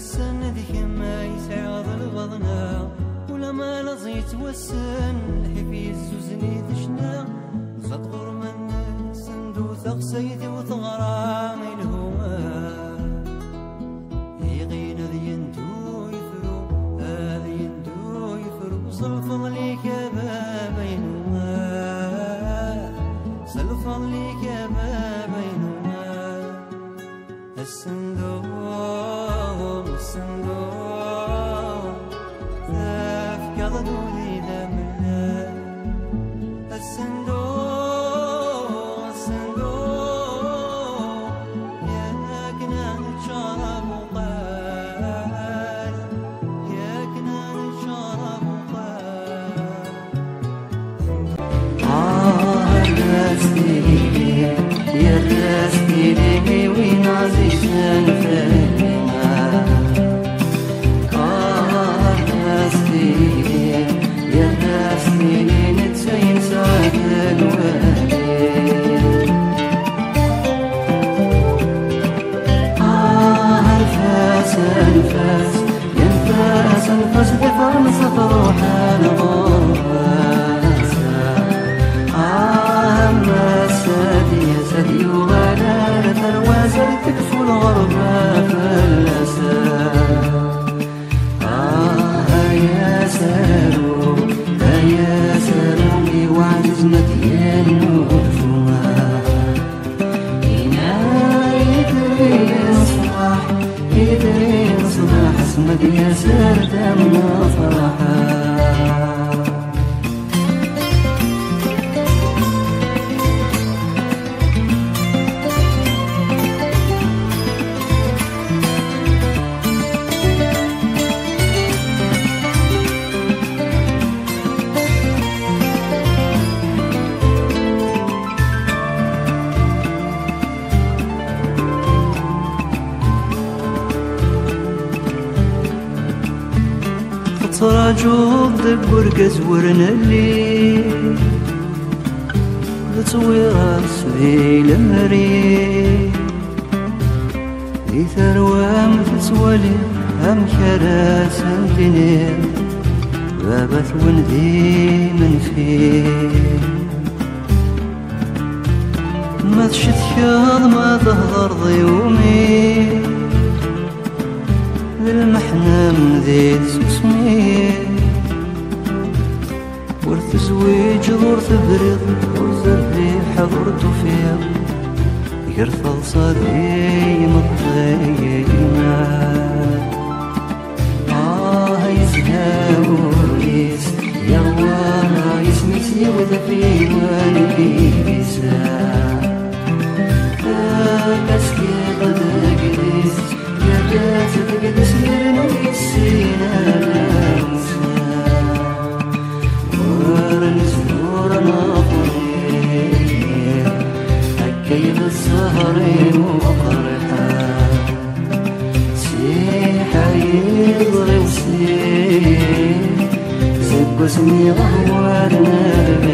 فالسن ذيك ما يسعى البضنا ولا ما لزيت والسن حفي الزوزني تشنا زطغر من سندو ثقسيتي وثغرام الهوى يغين ذي يندو يفرو هذي يندو يفرو صلفض ليك يا بابين صلفض ليك يا بابين الصندوق Sendor Tef eh, Galadon يدري صباح اسمك يا سرد من فرحة تراجو ضب ورقز ورنلي. تصوير سهيل مري ذي ثروة متسولي هم كراس الدنيا بابت وندي من فيه. ما تشتكض ما تهضر ضيومي. للمحنة من ذي سسمي ورث زويج ورث بريض ورث الريح ورث فيض يرفض صدي مطينا آه يزهاويس يا وأنا يسمي وذا في والبيسا كيف السهر مقرحة سيحة يضغي وسيح زب اسمي غوارنا